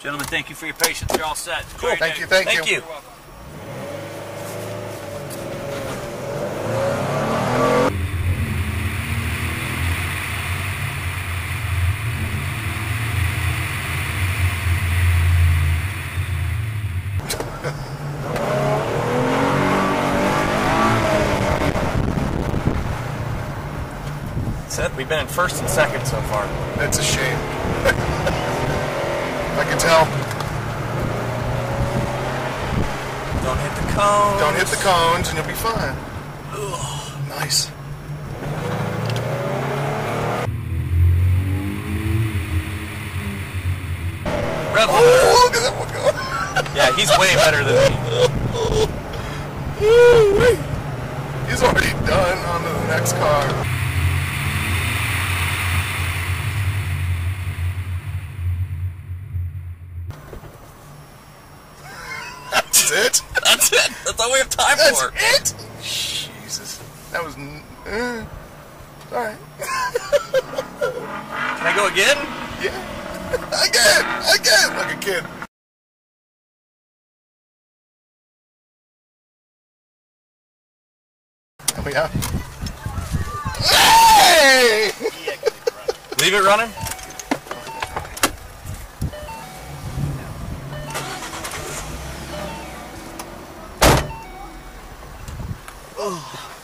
Gentlemen, thank you for your patience. You're all set. Cool. Thank you, thank thank you. It. We've been in first and second so far. That's a shame. I can tell. Don't hit the cones. Don't hit the cones and you'll be fine. Nice. Red Bull. Oh, look at that one go. Yeah, he's way better than me. That's it? That's it. That's all we have time That's for. it? Jesus. That was... Uh, Alright. Can I go again? Yeah. Again! Again! Like a kid. Oh yeah. Hey! Leave it running. Ugh.